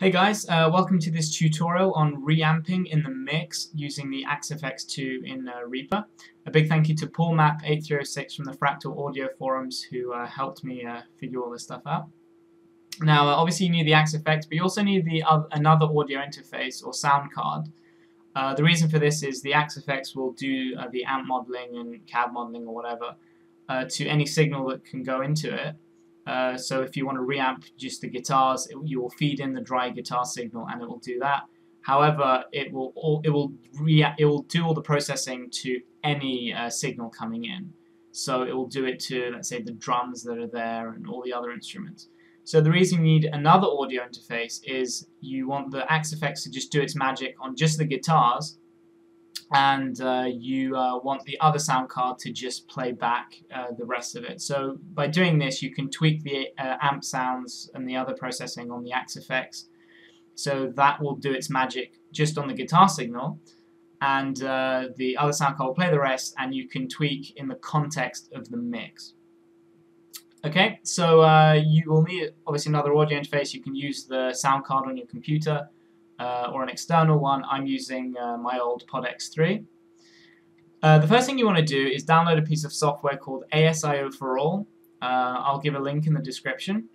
Hey guys, uh, welcome to this tutorial on reamping in the mix using the Axe-FX2 in uh, Reaper. A big thank you to PaulMap8306 from the Fractal Audio forums who uh, helped me uh, figure all this stuff out. Now uh, obviously you need the Axe-FX, but you also need the another audio interface or sound card. Uh, the reason for this is the Axe-FX will do the amp modeling and cab modeling or whatever to any signal that can go into it uh, so if you want to reamp just the guitars, it, you will feed in the dry guitar signal and it will do that. However, it will all, it will re- it will do all the processing to any uh, signal coming in. So it will do it to let's say the drums that are there and all the other instruments. So the reason you need another audio interface is you want the Axe-FX to just do its magic on just the guitars and uh, you uh, want the other sound card to just play back uh, the rest of it. So by doing this you can tweak the uh, amp sounds and the other processing on the Axe-FX so that will do its magic just on the guitar signal and uh, the other sound card will play the rest and you can tweak in the context of the mix. Okay, so uh, you will need obviously another audio interface. You can use the sound card on your computer uh, or an external one, I'm using uh, my old Pod X3. Uh, the first thing you want to do is download a piece of software called ASIO4ALL. Uh, I'll give a link in the description.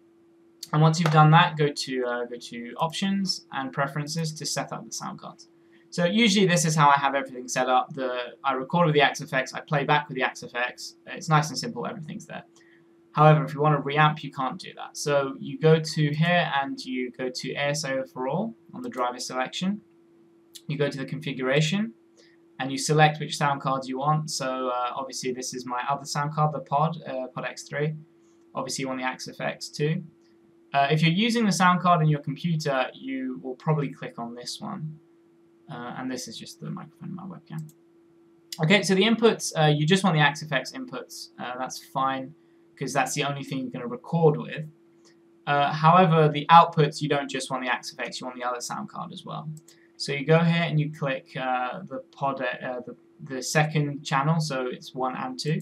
And once you've done that, go to uh, go to Options and Preferences to set up the sound cards. So usually this is how I have everything set up. The I record with the Axe-FX, I play back with the Axe-FX. It's nice and simple, everything's there. However, if you want to reamp, you can't do that. So you go to here and you go to ASIO4ALL on the driver selection. You go to the configuration and you select which sound cards you want. So uh, obviously this is my other sound card, the Pod, uh, Pod X3. Obviously you want the Axe-FX too. Uh, if you're using the sound card in your computer, you will probably click on this one. Uh, and this is just the microphone in my webcam. Okay, so the inputs, uh, you just want the Axe-FX inputs. Uh, that's fine because that's the only thing you're going to record with. Uh, however, the outputs, you don't just want the Axe-FX, you want the other sound card as well. So you go here and you click uh, the pod, uh, the, the second channel, so it's 1 and 2.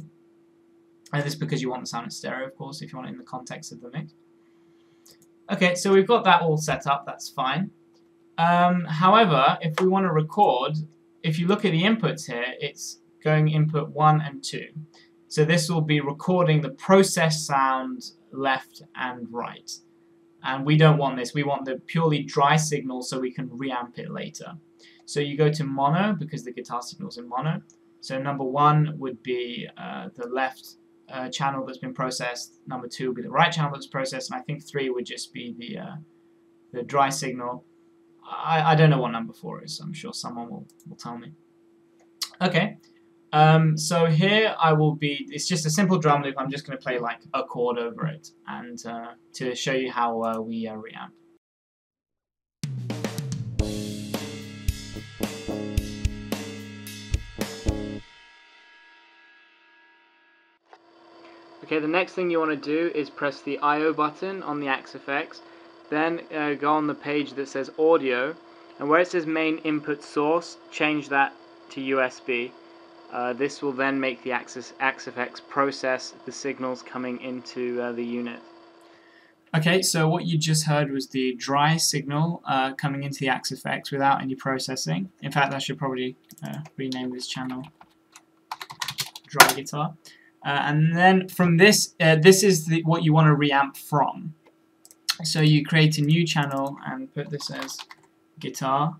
And this is because you want the sound in stereo, of course, if you want it in the context of the mix. Okay, so we've got that all set up, that's fine. Um, however, if we want to record, if you look at the inputs here, it's going input 1 and 2. So this will be recording the processed sound left and right. And we don't want this. We want the purely dry signal so we can reamp it later. So you go to mono because the guitar signal is in mono. So number one would be uh, the left uh, channel that's been processed. Number two would be the right channel that's processed. And I think three would just be the uh, the dry signal. I, I don't know what number four is. I'm sure someone will, will tell me. Okay, um, so here I will be, it's just a simple drum loop, I'm just going to play like a chord over it and uh, to show you how uh, we uh, reamp. Okay, the next thing you want to do is press the I.O. button on the Axe-FX, then uh, go on the page that says audio, and where it says main input source, change that to USB. Uh, this will then make the Axe-FX process the signals coming into uh, the unit. Okay, so what you just heard was the dry signal uh, coming into the Axe-FX without any processing. In fact, I should probably uh, rename this channel Dry Guitar. Uh, and then from this, this is the, what you want to reamp from. So you create a new channel and put this as guitar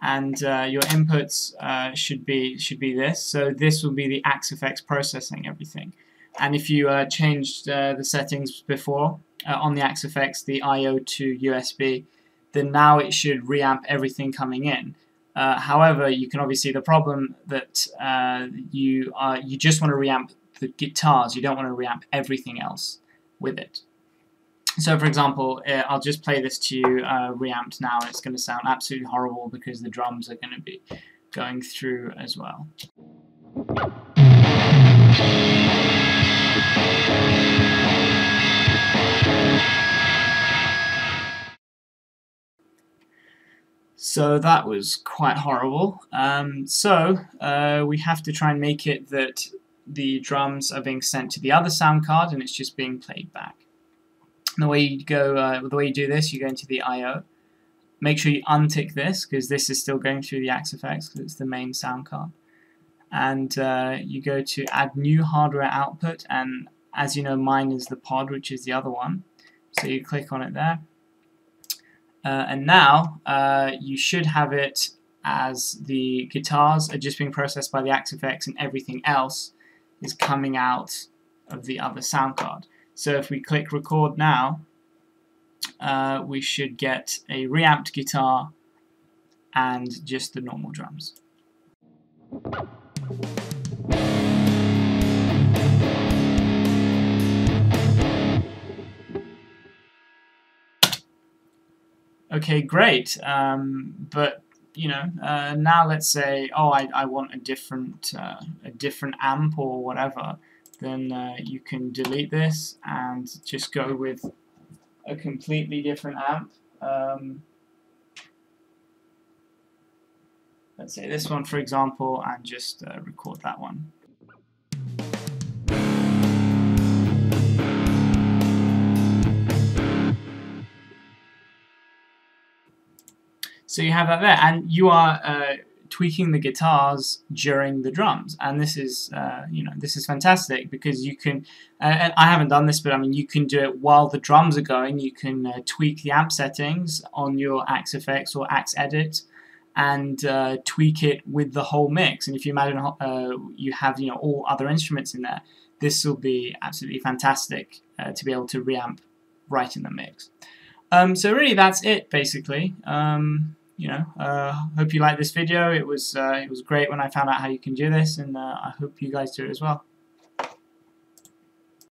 and uh, your inputs uh, should be should be this. So this will be the Axe-FX processing everything. And if you uh, changed uh, the settings before uh, on the Axe-FX, the I/O to USB, then now it should reamp everything coming in. Uh, however, you can obviously the problem that you are you just want to reamp the guitars. You don't want to reamp everything else with it. So for example, uh, I'll just play this to you uh, reamped now and it's going to sound absolutely horrible because the drums are going to be going through as well. So that was quite horrible. Um, so uh, we have to try and make it that the drums are being sent to the other sound card and it's just being played back the way you go, uh, the way you do this, you go into the I/O, make sure you untick this because this is still going through the Axe-Fx because it's the main sound card. And uh, you go to add new hardware output and as you know mine is the pod which is the other one. So you click on it there. Uh, and now uh, you should have it as the guitars are just being processed by the Axe-Fx and everything else is coming out of the other sound card. So if we click record now, uh, we should get a reamped guitar and just the normal drums. Okay, great. Um, but you know, uh, now let's say, oh, I, I want a different uh, a different amp or whatever then uh, you can delete this and just go with a completely different amp. Um, let's say this one for example and just uh, record that one. So you have that there and you are uh, tweaking the guitars during the drums. And this is uh, you know this is fantastic because you can and I haven't done this but I mean you can do it while the drums are going. You can uh, tweak the amp settings on your Axe-Fx or Axe Edit and uh, tweak it with the whole mix. And if you imagine uh, you have you know all other instruments in there this will be absolutely fantastic uh, to be able to reamp right in the mix. Um, so really that's it basically. Um, you know, uh, hope you like this video. It was uh, it was great when I found out how you can do this, and uh, I hope you guys do it as well.